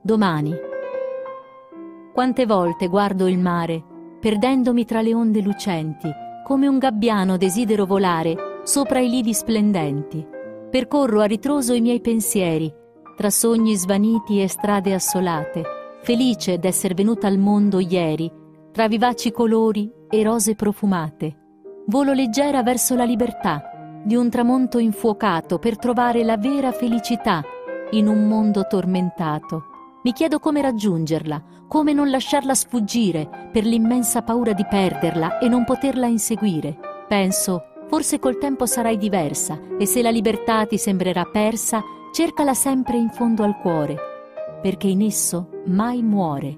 domani. Quante volte guardo il mare, perdendomi tra le onde lucenti, come un gabbiano desidero volare sopra i lidi splendenti. Percorro a ritroso i miei pensieri, tra sogni svaniti e strade assolate, felice d'esser venuta al mondo ieri, tra vivaci colori e rose profumate. Volo leggera verso la libertà, di un tramonto infuocato per trovare la vera felicità in un mondo tormentato. Mi chiedo come raggiungerla, come non lasciarla sfuggire per l'immensa paura di perderla e non poterla inseguire. Penso, forse col tempo sarai diversa e se la libertà ti sembrerà persa, cercala sempre in fondo al cuore, perché in esso mai muore